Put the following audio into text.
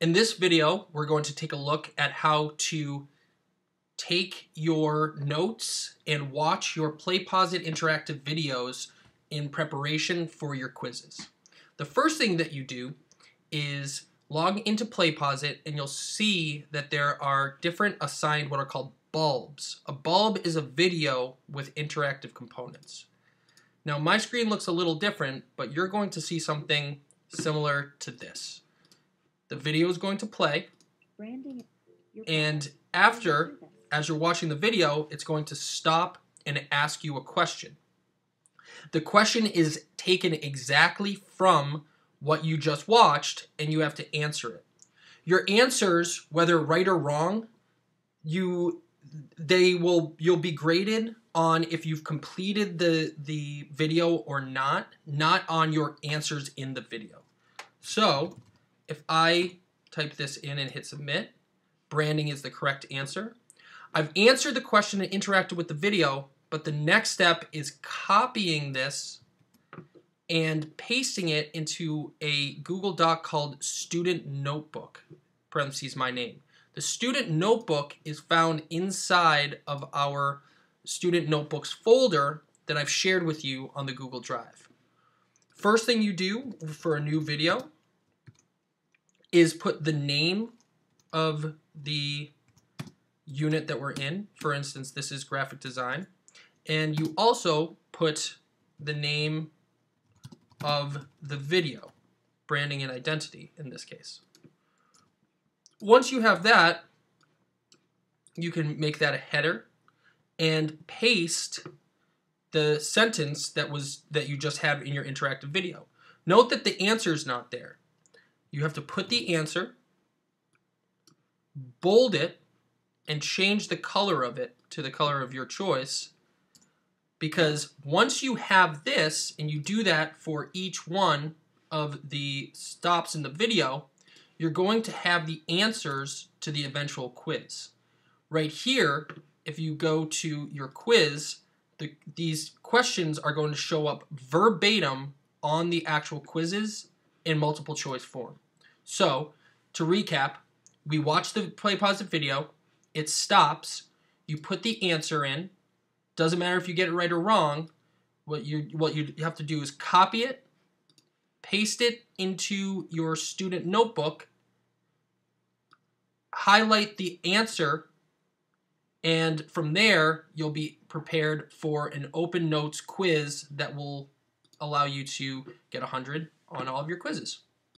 In this video, we're going to take a look at how to take your notes and watch your PlayPosit interactive videos in preparation for your quizzes. The first thing that you do is log into PlayPosit and you'll see that there are different assigned what are called bulbs. A bulb is a video with interactive components. Now my screen looks a little different, but you're going to see something similar to this. The video is going to play. And after, as you're watching the video, it's going to stop and ask you a question. The question is taken exactly from what you just watched, and you have to answer it. Your answers, whether right or wrong, you they will you'll be graded on if you've completed the the video or not, not on your answers in the video. So if I type this in and hit submit, branding is the correct answer. I've answered the question and interacted with the video, but the next step is copying this and pasting it into a Google Doc called Student Notebook, parentheses my name. The Student Notebook is found inside of our Student Notebooks folder that I've shared with you on the Google Drive. First thing you do for a new video is put the name of the unit that we're in. For instance, this is graphic design. And you also put the name of the video, branding and identity in this case. Once you have that, you can make that a header and paste the sentence that was that you just had in your interactive video. Note that the answer is not there you have to put the answer, bold it, and change the color of it to the color of your choice. Because once you have this, and you do that for each one of the stops in the video, you're going to have the answers to the eventual quiz. Right here, if you go to your quiz, the, these questions are going to show up verbatim on the actual quizzes in multiple choice form. So, to recap, we watch the PlayPosit video, it stops, you put the answer in, doesn't matter if you get it right or wrong, what you what you have to do is copy it, paste it into your student notebook, highlight the answer, and from there you'll be prepared for an open notes quiz that will allow you to get 100 on all of your quizzes.